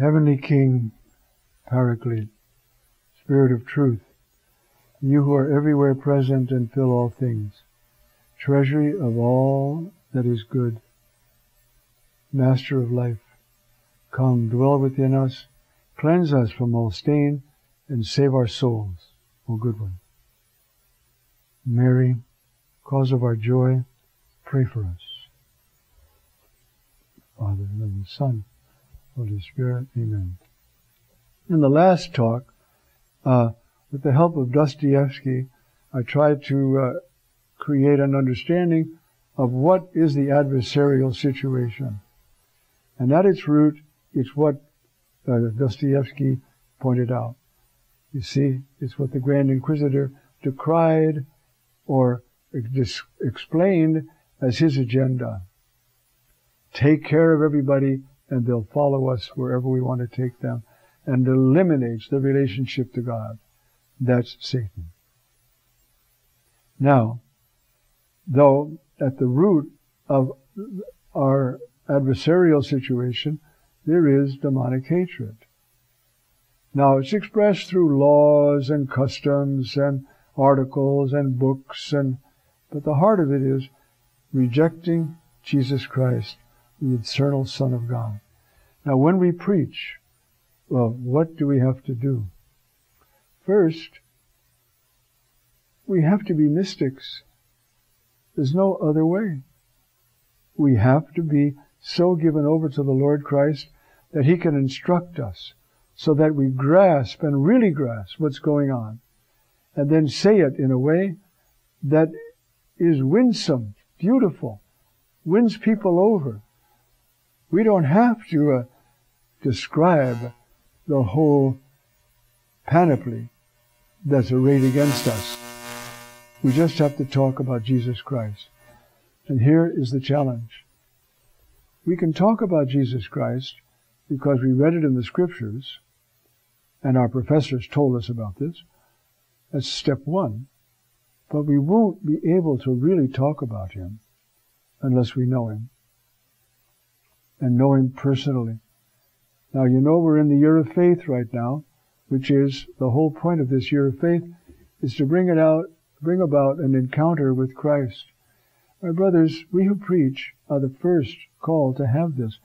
Heavenly King, Paraclete, Spirit of truth, you who are everywhere present and fill all things, treasury of all that is good, Master of life, come dwell within us, cleanse us from all stain, and save our souls, O good one. Mary, cause of our joy, pray for us. Father, and the Son, Holy Spirit, Amen. In the last talk, uh, with the help of Dostoevsky, I tried to uh, create an understanding of what is the adversarial situation. And at its root, it's what uh, Dostoevsky pointed out. You see, it's what the Grand Inquisitor decried or ex- explained as his agenda. Take care of everybody and they'll follow us wherever we want to take them and eliminates the relationship to God. That's Satan. Now, though at the root of our adversarial situation, there is demonic hatred. Now, it's expressed through laws and customs and articles and books and, but the heart of it is rejecting Jesus Christ, the eternal Son of God. Now, when we preach, well, what do we have to do? First, we have to be mystics. There's no other way. We have to be so given over to the Lord Christ that He can instruct us so that we grasp and really grasp what's going on and then say it in a way that is winsome, beautiful, wins people over. We don't have to uh, describe the whole panoply that's arrayed against us. We just have to talk about Jesus Christ. And here is the challenge. We can talk about Jesus Christ because we read it in the scriptures, and our professors told us about this. That's step one. But we won't be able to really talk about him unless we know him and know him personally. Now, you know we're in the year of faith right now, which is the whole point of this year of faith is to bring it out, bring about an encounter with Christ. My brothers, we who preach are the first called to have this.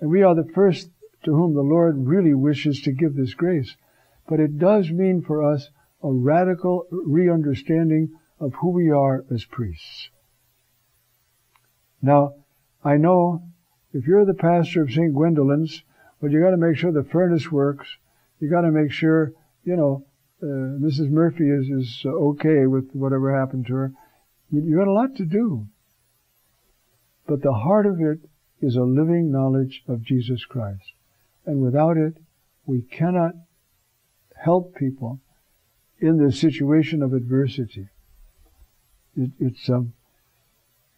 And we are the first to whom the Lord really wishes to give this grace. But it does mean for us a radical re-understanding of who we are as priests. Now, I know if you're the pastor of St. Gwendolyn's, well, you got to make sure the furnace works. You got to make sure, you know, uh, Mrs. Murphy is is uh, okay with whatever happened to her. You, you got a lot to do. But the heart of it is a living knowledge of Jesus Christ. And without it, we cannot help people in the situation of adversity. It, it's um,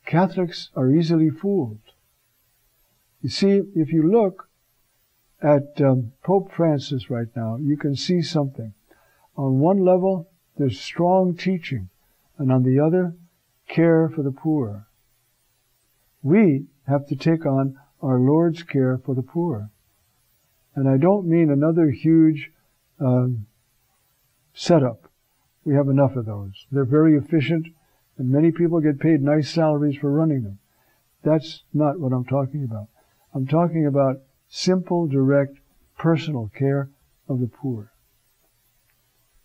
Catholics are easily fooled. You see, if you look at um, Pope Francis right now, you can see something. On one level, there's strong teaching, and on the other, care for the poor. We have to take on our Lord's care for the poor. And I don't mean another huge um, setup. We have enough of those. They're very efficient, and many people get paid nice salaries for running them. That's not what I'm talking about. I'm talking about simple, direct, personal care of the poor.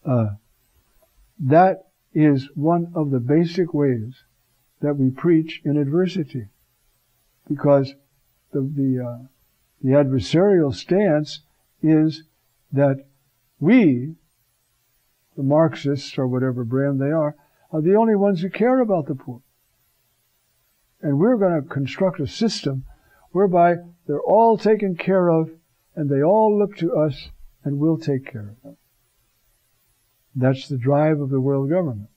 Uh, that is one of the basic ways that we preach in adversity, because the the, uh, the adversarial stance is that we, the Marxists or whatever brand they are, are the only ones who care about the poor, and we're going to construct a system whereby they're all taken care of and they all look to us and we'll take care of them. That's the drive of the world government.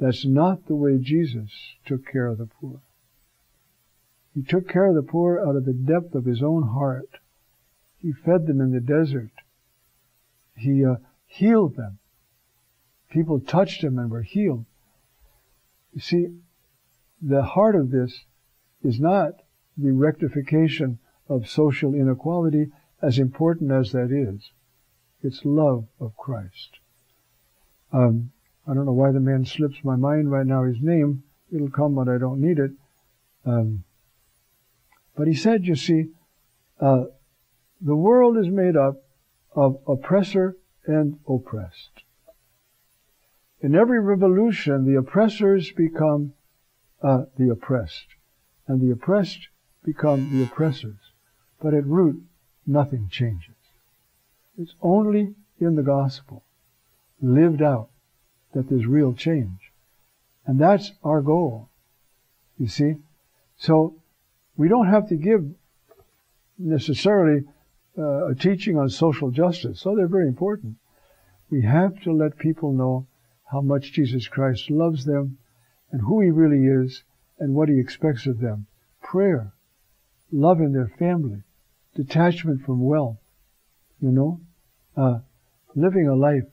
That's not the way Jesus took care of the poor. He took care of the poor out of the depth of his own heart. He fed them in the desert. He uh, healed them. People touched him and were healed. You see, the heart of this is not the rectification of social inequality, as important as that is, it's love of Christ. Um, I don't know why the man slips my mind right now his name. It'll come when I don't need it. Um, but he said, you see, uh, the world is made up of oppressor and oppressed. In every revolution, the oppressors become uh, the oppressed, and the oppressed become the oppressors. But at root, nothing changes. It's only in the gospel, lived out, that there's real change. And that's our goal. You see? So, we don't have to give necessarily uh, a teaching on social justice, so they're very important. We have to let people know how much Jesus Christ loves them and who He really is and what He expects of them. Prayer, love in their family, detachment from wealth, you know, uh, living a life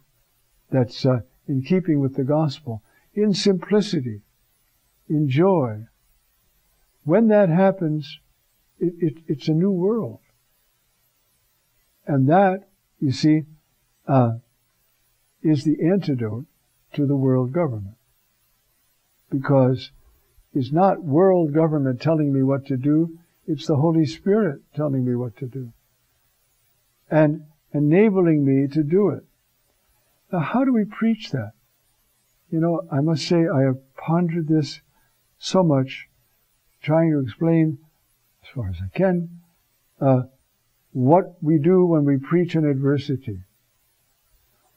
that's uh, in keeping with the gospel, in simplicity, in joy. When that happens, it, it, it's a new world. And that, you see, uh, is the antidote to the world government. Because it's not world government telling me what to do, it's the Holy Spirit telling me what to do. And enabling me to do it. Now, how do we preach that? You know, I must say I have pondered this so much, trying to explain, as far as I can, uh, what we do when we preach in adversity.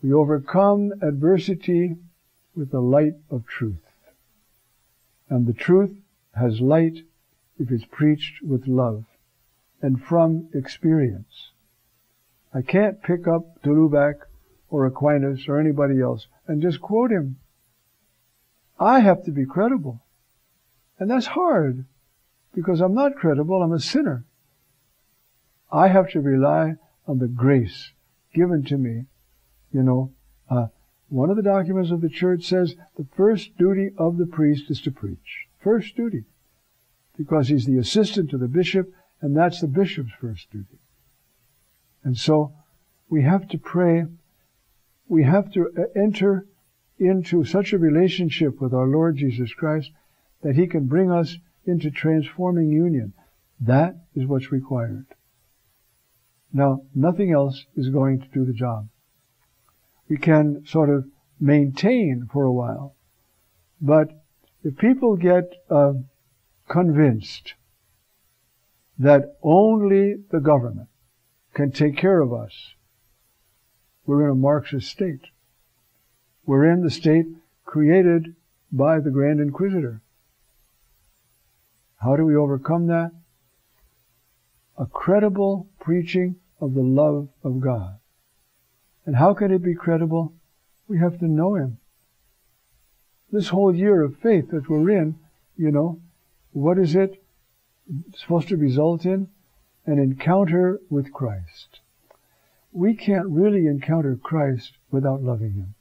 We overcome adversity with the light of truth. And the truth has light if it's preached with love and from experience. I can't pick up de or Aquinas or anybody else and just quote him. I have to be credible. And that's hard because I'm not credible. I'm a sinner. I have to rely on the grace given to me. You know, uh, one of the documents of the church says the first duty of the priest is to preach. First duty. Because he's the assistant to the bishop, and that's the bishop's first duty. And so we have to pray. We have to uh, enter into such a relationship with our Lord Jesus Christ that He can bring us into transforming union. That is what's required. Now, nothing else is going to do the job. We can sort of maintain for a while, but if people get uh, convinced that only the government can take care of us, we're in a Marxist state. We're in the state created by the Grand Inquisitor. How do we overcome that? A credible preaching of the love of God. And how can it be credible? We have to know Him. This whole year of faith that we're in, you know, what is it supposed to result in? An encounter with Christ. We can't really encounter Christ without loving Him.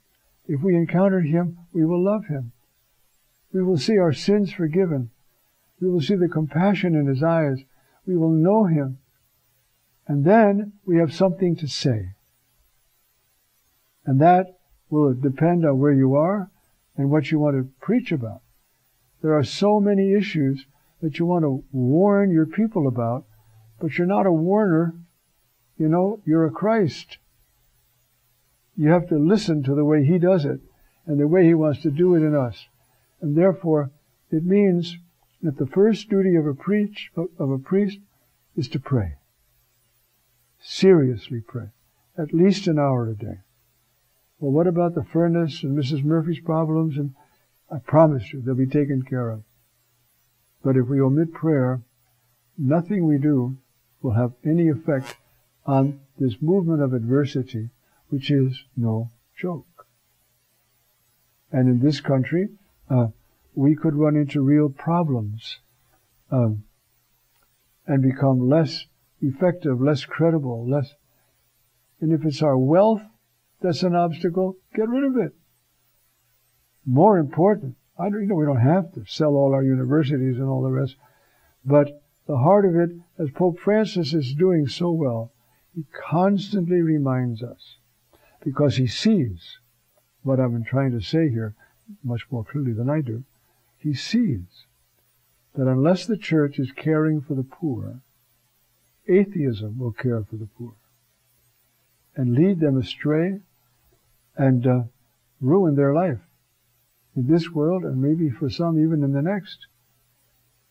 If we encounter Him, we will love Him. We will see our sins forgiven. We will see the compassion in His eyes. We will know Him. And then we have something to say. And that will depend on where you are and what you want to preach about. There are so many issues that you want to warn your people about, but you're not a warner. You know, you're a Christ. You have to listen to the way He does it and the way He wants to do it in us. And therefore, it means that the first duty of a preach, of a priest is to pray. Seriously pray. At least an hour a day. Well, what about the furnace and Mrs. Murphy's problems? And I promise you, they'll be taken care of. But if we omit prayer, nothing we do will have any effect on this movement of adversity which is no joke. And in this country, uh, we could run into real problems um, and become less effective, less credible, less. And if it's our wealth that's an obstacle, get rid of it. More important, I don't, you know, we don't have to sell all our universities and all the rest, but the heart of it, as Pope Francis is doing so well, He constantly reminds us because he sees what I've been trying to say here much more clearly than I do. He sees that unless the church is caring for the poor, atheism will care for the poor and lead them astray and uh, ruin their life in this world and maybe for some even in the next.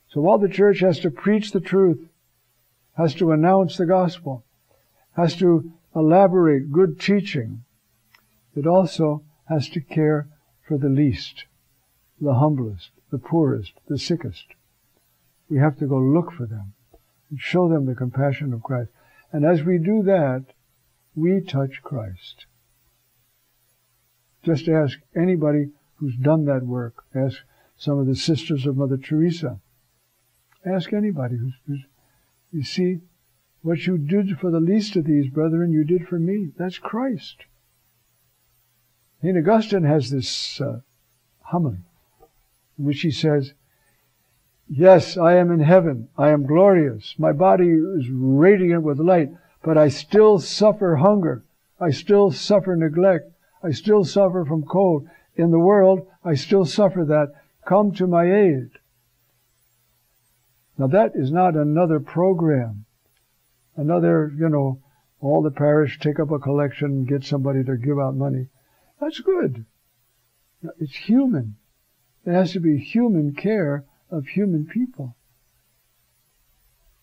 So while the church has to preach the truth, has to announce the gospel, has to elaborate good teaching, it also has to care for the least, the humblest, the poorest, the sickest. We have to go look for them and show them the compassion of Christ. And as we do that, we touch Christ. Just ask anybody who's done that work. Ask some of the sisters of Mother Teresa. Ask anybody who's, who's you see, what you did for the least of these, brethren, you did for me. That's Christ. St. Augustine has this uh, homily in which he says, Yes, I am in heaven. I am glorious. My body is radiant with light, but I still suffer hunger. I still suffer neglect. I still suffer from cold. In the world, I still suffer that. Come to my aid. Now that is not another program. Another, you know, all the parish take up a collection get somebody to give out money. That's good. It's human. It has to be human care of human people.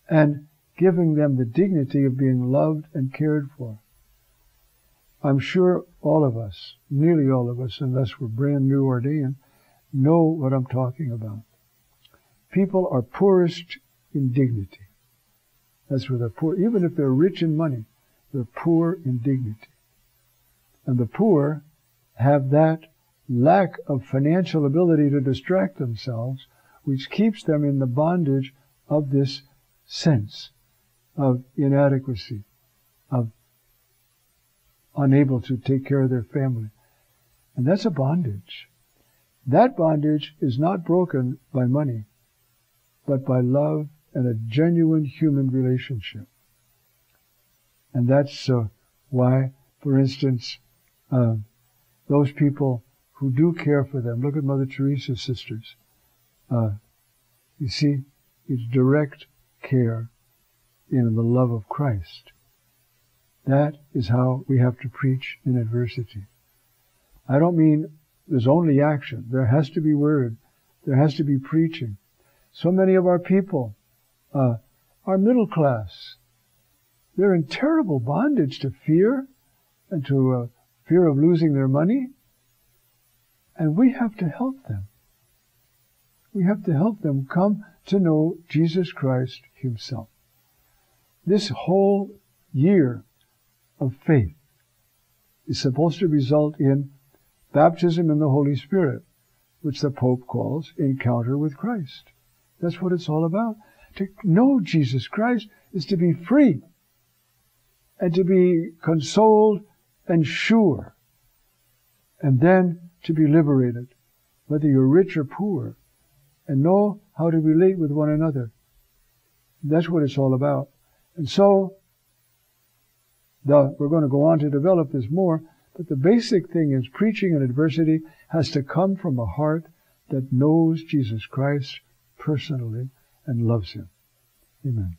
And giving them the dignity of being loved and cared for. I'm sure all of us, nearly all of us, unless we're brand new ordained, know what I'm talking about. People are poorest in dignity. That's where they're poor. Even if they're rich in money, they're poor in dignity. And the poor have that lack of financial ability to distract themselves, which keeps them in the bondage of this sense of inadequacy, unable to take care of their family. And that's a bondage. That bondage is not broken by money, but by love and a genuine human relationship. And that's uh, why, for instance, uh, those people who do care for them. Look at Mother Teresa's sisters. Uh, you see, it's direct care in the love of Christ. That is how we have to preach in adversity. I don't mean there's only action. There has to be word. There has to be preaching. So many of our people uh, are middle class. They're in terrible bondage to fear and to uh, fear of losing their money. And we have to help them. We have to help them come to know Jesus Christ Himself. This whole year of faith is supposed to result in baptism in the Holy Spirit, which the Pope calls encounter with Christ. That's what it's all about. To know Jesus Christ is to be free and to be consoled and sure, and then to be liberated, whether you're rich or poor, and know how to relate with one another. That's what it's all about. And so, the, we're going to go on to develop this more, but the basic thing is preaching in adversity has to come from a heart that knows Jesus Christ personally and loves Him. Amen.